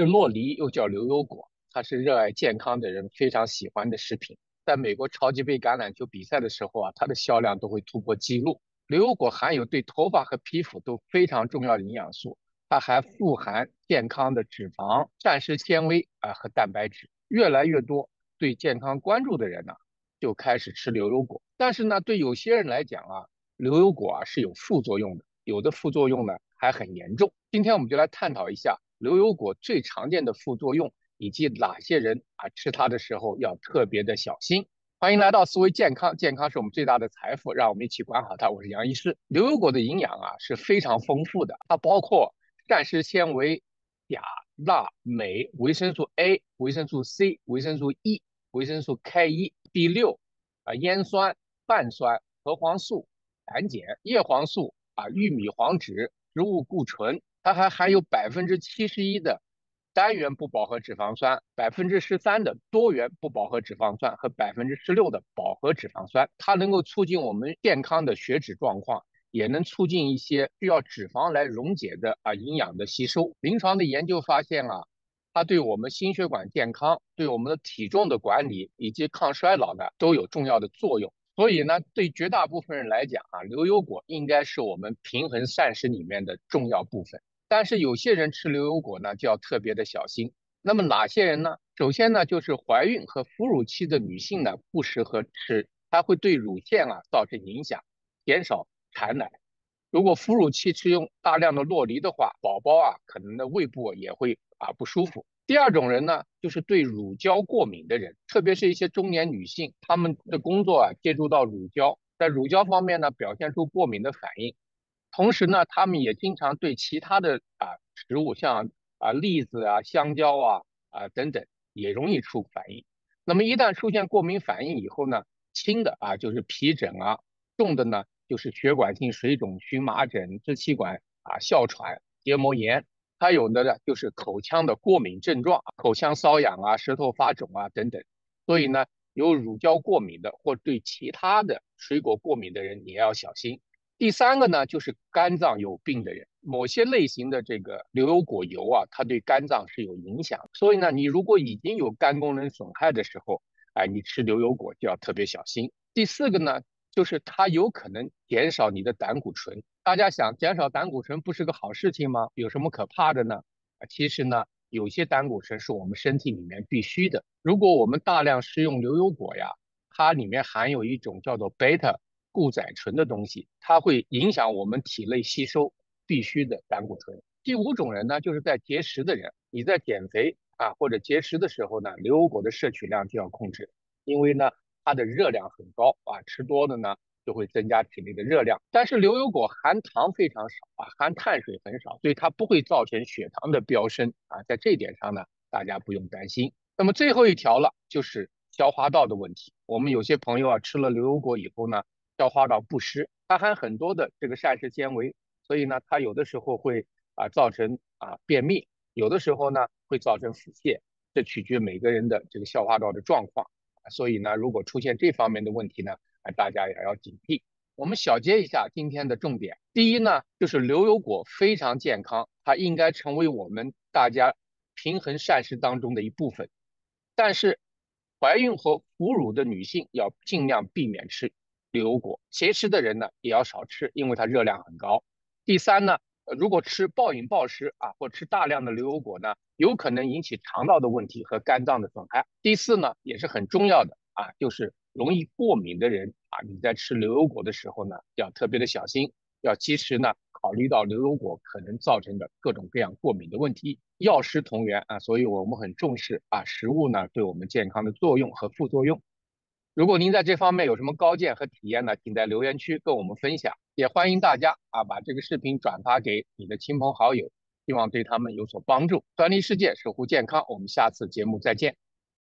这洛梨又叫牛油果，它是热爱健康的人非常喜欢的食品。在美国超级杯橄榄球比赛的时候啊，它的销量都会突破纪录。牛油果含有对头发和皮肤都非常重要的营养素，它还富含健康的脂肪、膳食纤维啊和蛋白质。越来越多对健康关注的人呢，就开始吃牛油果。但是呢，对有些人来讲啊，牛油果啊是有副作用的，有的副作用呢还很严重。今天我们就来探讨一下牛油果最常见的副作用，以及哪些人啊吃它的时候要特别的小心。欢迎来到思维健康，健康是我们最大的财富，让我们一起管好它。我是杨医师。牛油果的营养啊是非常丰富的，它包括膳食纤维、钾、钠、镁、维生素 A、维生素 C、维生素 E、维生素 K 一、B 六啊、烟酸、泛酸、核黄素、胆碱、叶黄素啊、玉米黄质、植物固醇，它还含有百分之七十一的。单元不饱和脂肪酸百分之十三的多元不饱和脂肪酸和百分之十六的饱和脂肪酸，它能够促进我们健康的血脂状况，也能促进一些需要脂肪来溶解的啊营养的吸收。临床的研究发现啊，它对我们心血管健康、对我们的体重的管理以及抗衰老呢都有重要的作用。所以呢，对绝大部分人来讲啊，牛油果应该是我们平衡膳食里面的重要部分。但是有些人吃牛油果呢，就要特别的小心。那么哪些人呢？首先呢，就是怀孕和哺乳期的女性呢，不适合吃，它会对乳腺啊造成影响，减少产奶。如果哺乳期吃用大量的洛梨的话，宝宝啊可能的胃部也会啊不舒服。第二种人呢，就是对乳胶过敏的人，特别是一些中年女性，她们的工作啊接触到乳胶，在乳胶方面呢表现出过敏的反应。同时呢，他们也经常对其他的啊食物，像啊栗子啊、香蕉啊啊等等，也容易出反应。那么一旦出现过敏反应以后呢，轻的啊就是皮疹啊，重的呢就是血管性水肿、荨麻疹、支气管啊哮喘、结膜炎，还有的呢就是口腔的过敏症状，口腔瘙痒啊、舌头发肿啊等等。所以呢，有乳胶过敏的或对其他的水果过敏的人也要小心。第三个呢，就是肝脏有病的人，某些类型的这个牛油果油啊，它对肝脏是有影响。所以呢，你如果已经有肝功能损害的时候，哎，你吃牛油果就要特别小心。第四个呢，就是它有可能减少你的胆固醇。大家想，减少胆固醇不是个好事情吗？有什么可怕的呢？其实呢，有些胆固醇是我们身体里面必须的。如果我们大量食用牛油果呀，它里面含有一种叫做贝塔。固载醇的东西，它会影响我们体内吸收必须的胆固醇。第五种人呢，就是在节食的人，你在减肥啊或者节食的时候呢，牛油果的摄取量就要控制，因为呢它的热量很高啊，吃多的呢就会增加体内的热量。但是牛油果含糖非常少啊，含碳水很少，所以它不会造成血糖的飙升啊，在这一点上呢，大家不用担心。那么最后一条了，就是消化道的问题。我们有些朋友啊吃了牛油果以后呢。消化道不湿，它含很多的这个膳食纤维，所以呢，它有的时候会啊造成啊便秘，有的时候呢会造成腹泻，这取决每个人的这个消化道的状况。所以呢，如果出现这方面的问题呢，啊大家也要警惕。我们小结一下今天的重点，第一呢，就是牛油果非常健康，它应该成为我们大家平衡膳食当中的一部分。但是，怀孕和哺乳的女性要尽量避免吃。牛油果，节食的人呢也要少吃，因为它热量很高。第三呢，如果吃暴饮暴食啊，或吃大量的牛油果呢，有可能引起肠道的问题和肝脏的损害。第四呢，也是很重要的啊，就是容易过敏的人啊，你在吃牛油果的时候呢，要特别的小心，要及时呢考虑到牛油果可能造成的各种各样过敏的问题。药食同源啊，所以我们很重视啊，食物呢对我们健康的作用和副作用。如果您在这方面有什么高见和体验呢，请在留言区跟我们分享。也欢迎大家啊把这个视频转发给你的亲朋好友，希望对他们有所帮助。端倪世界，守护健康，我们下次节目再见。